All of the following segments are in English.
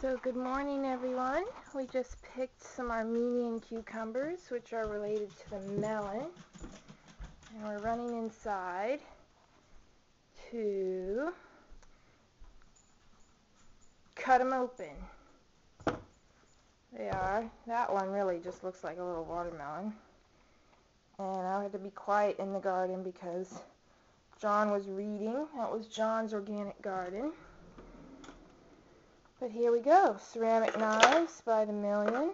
So good morning everyone. We just picked some Armenian cucumbers which are related to the melon. And we're running inside to cut them open. They are. That one really just looks like a little watermelon. And I had to be quiet in the garden because John was reading. That was John's organic garden. But here we go. Ceramic knives by the million.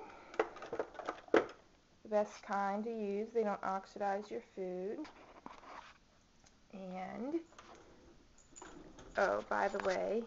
The best kind to use. They don't oxidize your food. And, oh, by the way,